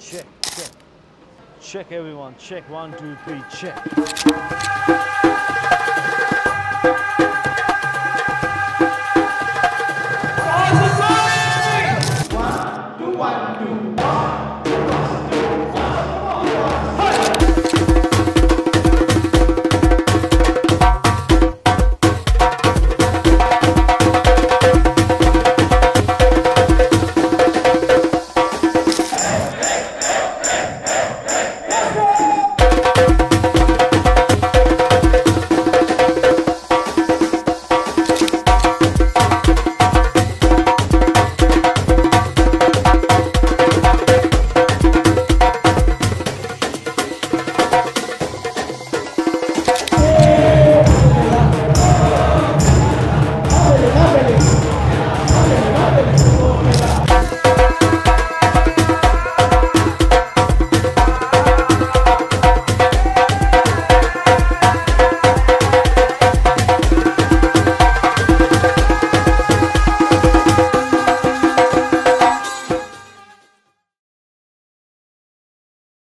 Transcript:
check, check. Check everyone, check, one, two, three, check. One, two, one, two, one.